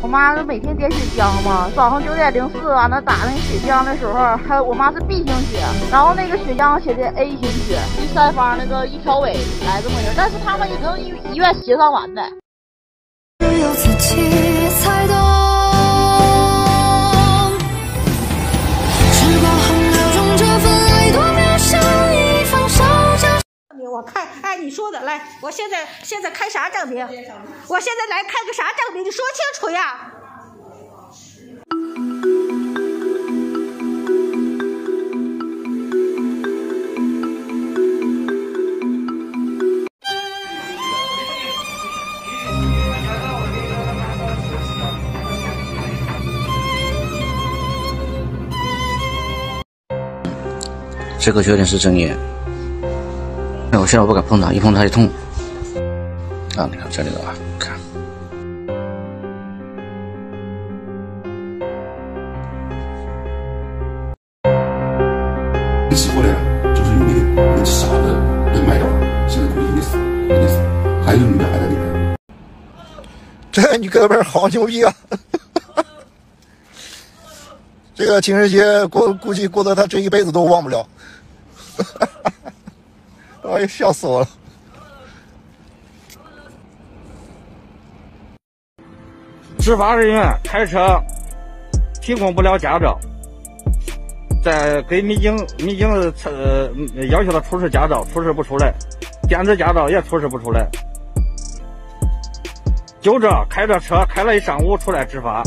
我妈是每天点血浆嘛，早上九点零四完了打那个血浆的时候，还我妈是 B 型血，然后那个血浆写的 A 型血，第三方那个一条尾来这么人，但是他们也能医医院协商完的。只有自己我看，哎，你说的，来，我现在现在开啥证明？我现在来开个啥证明？你说清楚呀！这个绝对是正业。哎，我现在我不敢碰它，一碰它就痛。啊，你看这里的啊，看。起过来就是因为那傻的被卖掉了，现在估计没死，没死，还有女的还在里面。这女哥们好牛逼啊！这个情人节过估计过得他这一辈子都忘不了。哎，笑死我了！执法人员开车提供不了驾照，在给民警民警呃要求他出示驾照，出示不出来，电子驾照也出示不出来，就这开着车开了一上午出来执法，